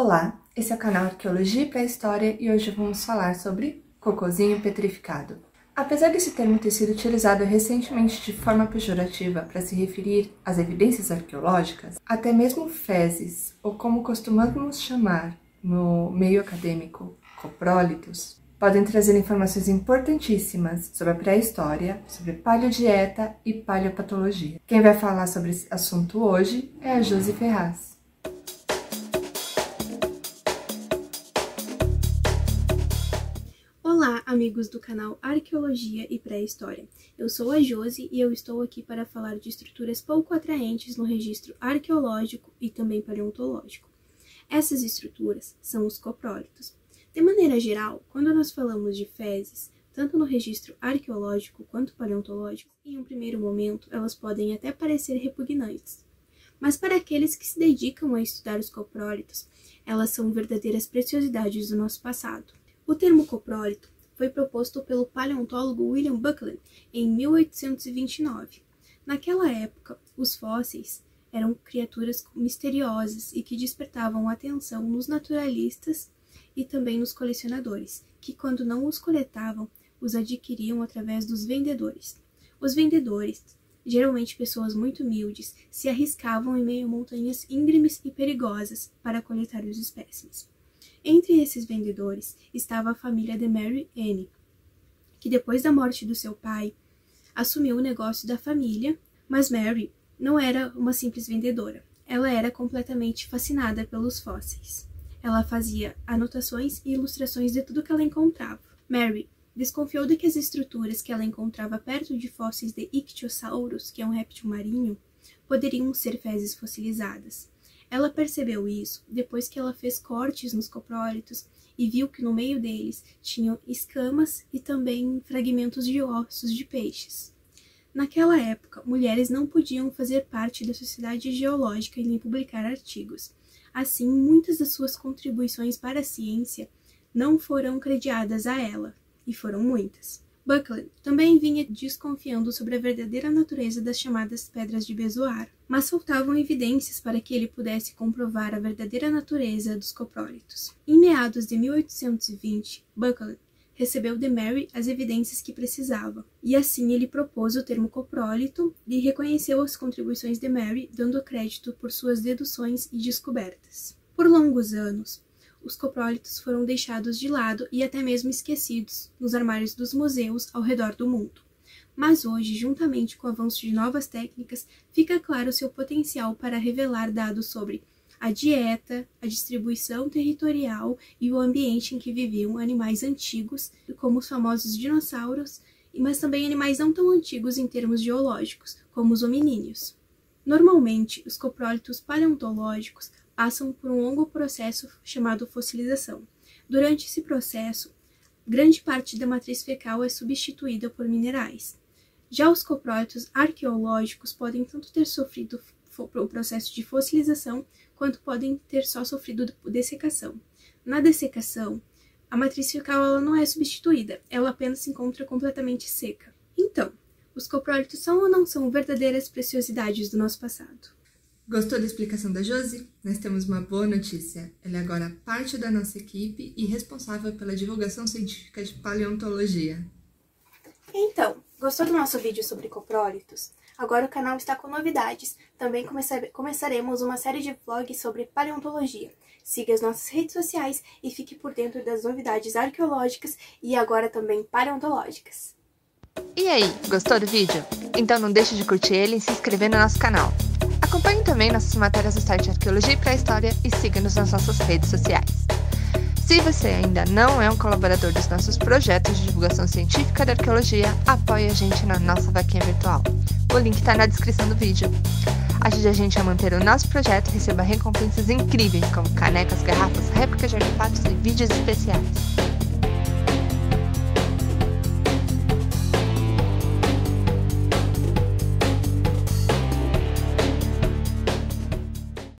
Olá, esse é o canal Arqueologia e Pré-História e hoje vamos falar sobre cocôzinho petrificado. Apesar desse termo ter sido utilizado recentemente de forma pejorativa para se referir às evidências arqueológicas, até mesmo fezes, ou como costumamos chamar no meio acadêmico, coprólitos, podem trazer informações importantíssimas sobre a pré-história, sobre paleodieta e paleopatologia. Quem vai falar sobre esse assunto hoje é a Josi Ferraz. Olá, amigos do canal Arqueologia e Pré-História. Eu sou a Josi e eu estou aqui para falar de estruturas pouco atraentes no registro arqueológico e também paleontológico. Essas estruturas são os coprólitos. De maneira geral, quando nós falamos de fezes, tanto no registro arqueológico quanto paleontológico, em um primeiro momento elas podem até parecer repugnantes. Mas para aqueles que se dedicam a estudar os coprólitos, elas são verdadeiras preciosidades do nosso passado. O termo coprólito foi proposto pelo paleontólogo William Buckland em 1829. Naquela época, os fósseis eram criaturas misteriosas e que despertavam atenção nos naturalistas e também nos colecionadores, que quando não os coletavam, os adquiriam através dos vendedores. Os vendedores, geralmente pessoas muito humildes, se arriscavam em meio a montanhas íngremes e perigosas para coletar os espécimes. Entre esses vendedores estava a família de Mary Anne, que depois da morte do seu pai, assumiu o negócio da família, mas Mary não era uma simples vendedora. Ela era completamente fascinada pelos fósseis. Ela fazia anotações e ilustrações de tudo que ela encontrava. Mary desconfiou de que as estruturas que ela encontrava perto de fósseis de Ichthyosaurus, que é um réptil marinho, poderiam ser fezes fossilizadas. Ela percebeu isso depois que ela fez cortes nos coprólitos e viu que no meio deles tinham escamas e também fragmentos de ossos de peixes. Naquela época, mulheres não podiam fazer parte da sociedade geológica e nem publicar artigos. Assim, muitas das suas contribuições para a ciência não foram crediadas a ela, e foram muitas. Buckland também vinha desconfiando sobre a verdadeira natureza das chamadas pedras de Bezoar, mas faltavam evidências para que ele pudesse comprovar a verdadeira natureza dos coprólitos. Em meados de 1820, Buckland recebeu de Mary as evidências que precisava, e assim ele propôs o termo coprólito e reconheceu as contribuições de Mary, dando crédito por suas deduções e descobertas. Por longos anos, os coprólitos foram deixados de lado e até mesmo esquecidos nos armários dos museus ao redor do mundo. Mas hoje, juntamente com o avanço de novas técnicas, fica claro seu potencial para revelar dados sobre a dieta, a distribuição territorial e o ambiente em que viviam animais antigos, como os famosos dinossauros, mas também animais não tão antigos em termos geológicos, como os hominíneos. Normalmente, os coprólitos paleontológicos passam por um longo processo chamado fossilização. Durante esse processo, grande parte da matriz fecal é substituída por minerais. Já os coprólitos arqueológicos podem tanto ter sofrido o processo de fossilização quanto podem ter só sofrido dessecação. Na dessecação, a matriz fecal ela não é substituída, ela apenas se encontra completamente seca. Então, os coprólitos são ou não são verdadeiras preciosidades do nosso passado? Gostou da explicação da Josi? Nós temos uma boa notícia. Ela é agora parte da nossa equipe e responsável pela divulgação científica de paleontologia. Então, gostou do nosso vídeo sobre coprólitos? Agora o canal está com novidades. Também começaremos uma série de vlogs sobre paleontologia. Siga as nossas redes sociais e fique por dentro das novidades arqueológicas e agora também paleontológicas. E aí, gostou do vídeo? Então não deixe de curtir ele e se inscrever no nosso canal. Acompanhe também nossas matérias no site Arqueologia e Pré-História e siga-nos nas nossas redes sociais. Se você ainda não é um colaborador dos nossos projetos de divulgação científica da arqueologia, apoie a gente na nossa vaquinha virtual. O link está na descrição do vídeo. Ajude a gente a manter o nosso projeto e receba recompensas incríveis, como canecas, garrafas, réplicas de artefatos e vídeos especiais.